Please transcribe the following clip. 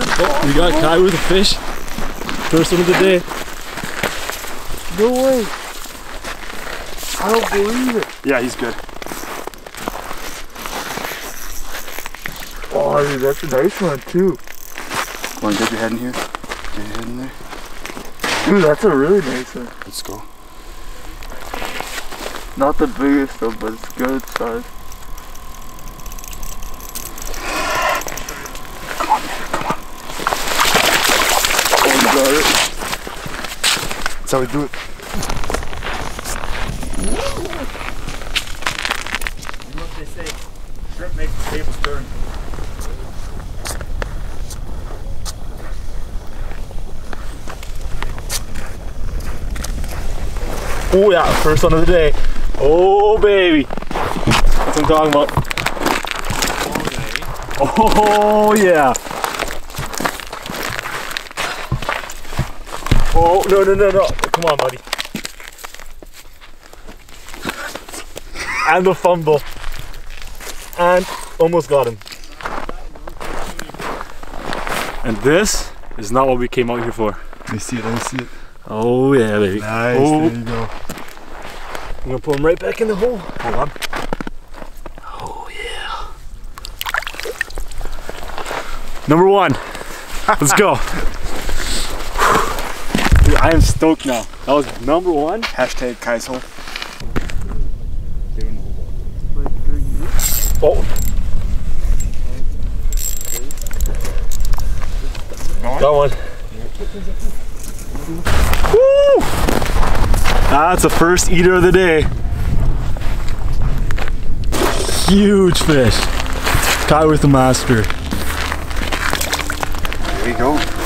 Oh, got Kai with a fish. First one of the day. No way. I don't believe it. Yeah, he's good. Oh, dude, that's a nice one too. Come on, get your head in here. Get your head in there. Dude, that's a really nice one. Let's go. Not the biggest though, but it's good size. Come on, man. Come on. Oh, you got it. That's how we do it. Oh yeah, first one of the day. Oh baby. That's what I'm talking about. Oh yeah. Oh no no no no. Come on, buddy. And the fumble. And almost got him. And this is not what we came out here for. Let me see it, let me see it. Oh yeah, baby. Nice, Oh. there you go. I'm gonna put him right back in the hole. Hold on. Oh yeah. Number one. Let's go. Dude, I am stoked now. That was number one. Hashtag Kai's hole. Oh. Got one. Woo! That's the first eater of the day. Huge fish. Kai with the master. There you go.